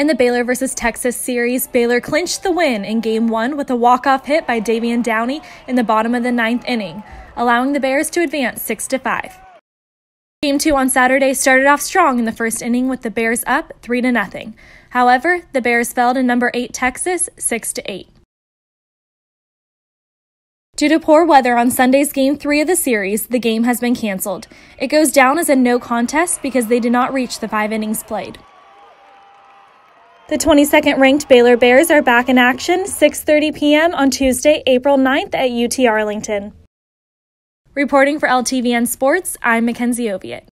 In the Baylor vs. Texas series, Baylor clinched the win in Game 1 with a walk-off hit by Davion Downey in the bottom of the ninth inning, allowing the Bears to advance 6-5. Game 2 on Saturday started off strong in the first inning with the Bears up 3 to 0. However, the Bears fell to number 8 Texas 6 to 8. Due to poor weather on Sunday's Game 3 of the series, the game has been canceled. It goes down as a no contest because they did not reach the five innings played. The 22nd ranked Baylor Bears are back in action 6:30 p.m. on Tuesday, April 9th at UT Arlington. Reporting for LTVN Sports, I'm Mackenzie Oviatt.